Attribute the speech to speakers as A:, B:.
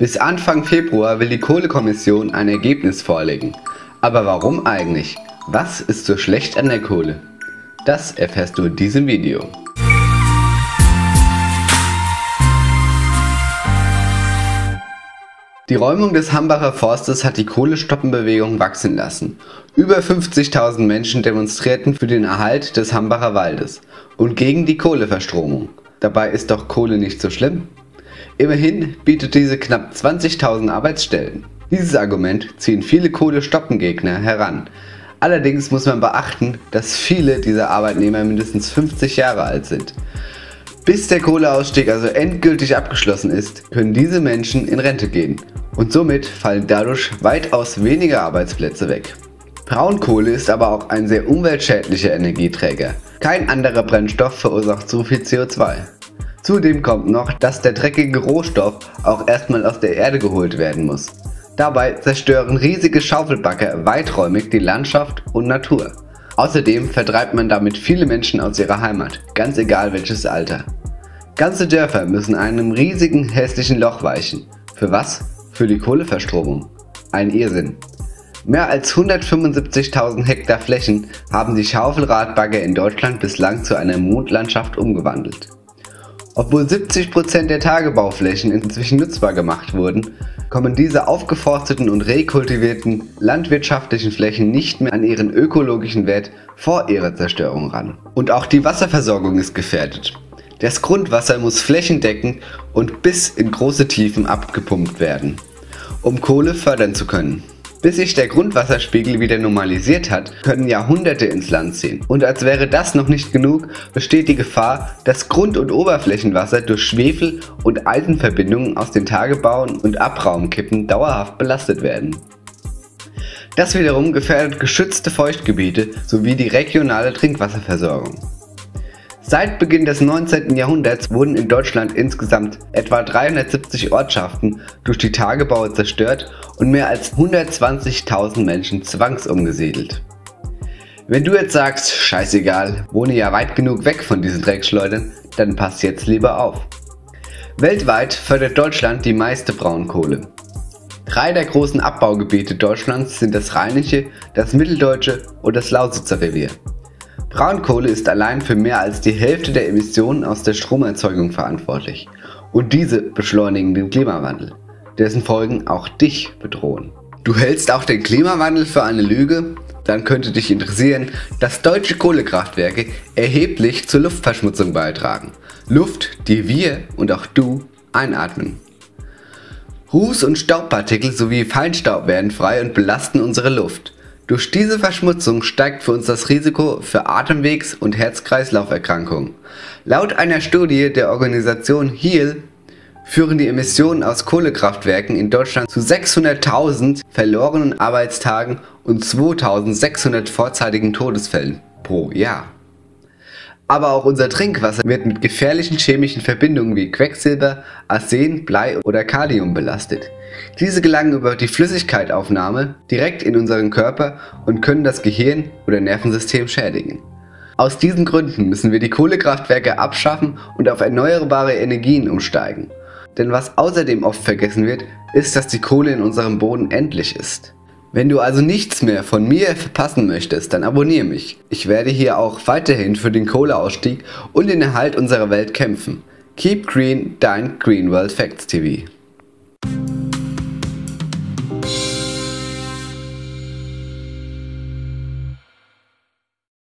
A: Bis Anfang Februar will die Kohlekommission ein Ergebnis vorlegen. Aber warum eigentlich? Was ist so schlecht an der Kohle? Das erfährst du in diesem Video. Die Räumung des Hambacher Forstes hat die Kohlestoppenbewegung wachsen lassen. Über 50.000 Menschen demonstrierten für den Erhalt des Hambacher Waldes und gegen die Kohleverstromung. Dabei ist doch Kohle nicht so schlimm. Immerhin bietet diese knapp 20.000 Arbeitsstellen. Dieses Argument ziehen viele Kohlestoppengegner heran. Allerdings muss man beachten, dass viele dieser Arbeitnehmer mindestens 50 Jahre alt sind. Bis der Kohleausstieg also endgültig abgeschlossen ist, können diese Menschen in Rente gehen und somit fallen dadurch weitaus weniger Arbeitsplätze weg. Braunkohle ist aber auch ein sehr umweltschädlicher Energieträger. Kein anderer Brennstoff verursacht so viel CO2. Zudem kommt noch, dass der dreckige Rohstoff auch erstmal aus der Erde geholt werden muss. Dabei zerstören riesige Schaufelbagger weiträumig die Landschaft und Natur. Außerdem vertreibt man damit viele Menschen aus ihrer Heimat, ganz egal welches Alter. Ganze Dörfer müssen einem riesigen hässlichen Loch weichen. Für was? Für die Kohleverstromung. Ein Irrsinn. Mehr als 175.000 Hektar Flächen haben die Schaufelradbagger in Deutschland bislang zu einer Mondlandschaft umgewandelt. Obwohl 70% der Tagebauflächen inzwischen nutzbar gemacht wurden, kommen diese aufgeforsteten und rekultivierten landwirtschaftlichen Flächen nicht mehr an ihren ökologischen Wert vor ihrer Zerstörung ran. Und auch die Wasserversorgung ist gefährdet. Das Grundwasser muss flächendeckend und bis in große Tiefen abgepumpt werden, um Kohle fördern zu können. Bis sich der Grundwasserspiegel wieder normalisiert hat, können Jahrhunderte ins Land ziehen. Und als wäre das noch nicht genug, besteht die Gefahr, dass Grund- und Oberflächenwasser durch Schwefel- und Algenverbindungen aus den Tagebauen und Abraumkippen dauerhaft belastet werden. Das wiederum gefährdet geschützte Feuchtgebiete sowie die regionale Trinkwasserversorgung. Seit Beginn des 19. Jahrhunderts wurden in Deutschland insgesamt etwa 370 Ortschaften durch die Tagebaue zerstört und mehr als 120.000 Menschen zwangsumgesiedelt. Wenn du jetzt sagst, scheißegal, wohne ja weit genug weg von diesen Dreckschleudern, dann pass jetzt lieber auf. Weltweit fördert Deutschland die meiste Braunkohle. Drei der großen Abbaugebiete Deutschlands sind das Rheinische, das Mitteldeutsche und das Lausitzer Revier. Braunkohle ist allein für mehr als die Hälfte der Emissionen aus der Stromerzeugung verantwortlich. Und diese beschleunigen den Klimawandel, dessen Folgen auch dich bedrohen. Du hältst auch den Klimawandel für eine Lüge? Dann könnte dich interessieren, dass deutsche Kohlekraftwerke erheblich zur Luftverschmutzung beitragen. Luft, die wir und auch du einatmen. Ruß- und Staubpartikel sowie Feinstaub werden frei und belasten unsere Luft. Durch diese Verschmutzung steigt für uns das Risiko für Atemwegs- und Herz-Kreislauf-Erkrankungen. Laut einer Studie der Organisation HEAL führen die Emissionen aus Kohlekraftwerken in Deutschland zu 600.000 verlorenen Arbeitstagen und 2.600 vorzeitigen Todesfällen pro Jahr. Aber auch unser Trinkwasser wird mit gefährlichen chemischen Verbindungen wie Quecksilber, Arsen, Blei oder Kalium belastet. Diese gelangen über die Flüssigkeitaufnahme direkt in unseren Körper und können das Gehirn oder Nervensystem schädigen. Aus diesen Gründen müssen wir die Kohlekraftwerke abschaffen und auf erneuerbare Energien umsteigen. Denn was außerdem oft vergessen wird, ist, dass die Kohle in unserem Boden endlich ist. Wenn du also nichts mehr von mir verpassen möchtest, dann abonniere mich. Ich werde hier auch weiterhin für den Kohleausstieg und den Erhalt unserer Welt kämpfen. Keep Green, dein Green World Facts TV.